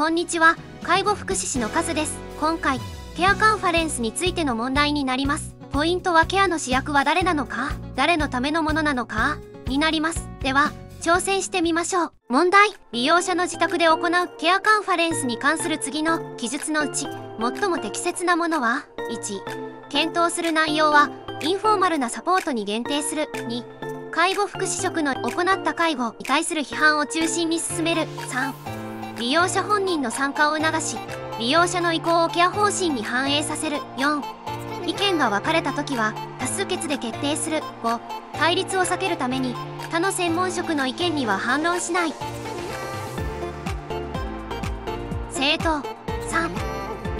こんにちは。介護福祉士のカズです。今回ケアカンファレンスについての問題になります。ポイントはケアの主役は誰なのか？誰のためのものなのか？になります。では挑戦してみましょう。問題。利用者の自宅で行うケアカンファレンスに関する次の記述のうち最も適切なものは？1検討する内容はインフォーマルなサポートに限定する。2介護福祉職の行った介護に対する批判を中心に進める。3利用者本人の参加を促し利用者の意向をケア方針に反映させる。4意見が分かれた時は多数決で決定する。5対立を避けるために他の専門職の意見には反論しない。正当3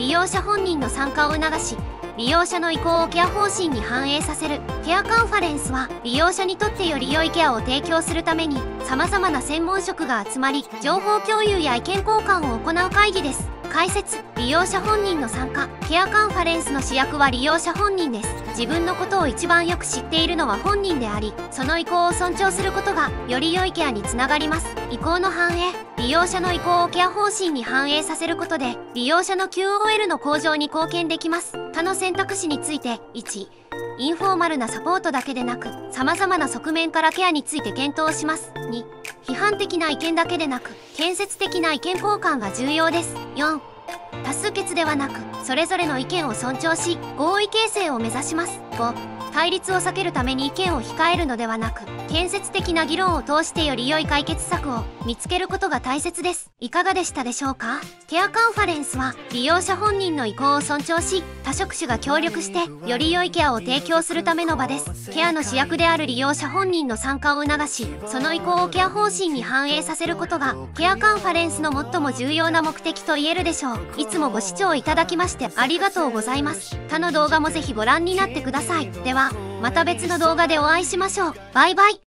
利用者本人の参加を促し利用者の意向をケア方針に反映させるケアカンファレンスは利用者にとってより良いケアを提供するためにさまざまな専門職が集まり情報共有や意見交換を行う会議です。解説利用者本人の参加ケアカンファレンスの主役は利用者本人です。自分のことを一番よく知っているのは本人でありその意向を尊重することがより良いケアにつながります。意向の反映利用者の意向をケア方針に反映させることで利用者の QOL の向上に貢献できます。他の選択肢について1インフォーマルなサポートだけでなく様々な側面からケアについて検討します。2批判的な意見だけでなく建設的な意見交換が重要です。4多数決ではなくそれぞれの意見を尊重し合意形成を目指します。5対立を避けるために意見を控えるのではなく建設的な議論を通してより良い解決策を見つけることが大切です。いかがでしたでしょうか？ケアカンファレンスは利用者本人の意向を尊重し多職種が協力してより良いケアを提供するための場です。ケアの主役である利用者本人の参加を促しその意向をケア方針に反映させることがケアカンファレンスの最も重要な目的と言えるでしょう。いつもご視聴いただきましてありがとうございます。他の動画もぜひご覧になってください。ではまた別の動画でお会いしましょう。バイバイ。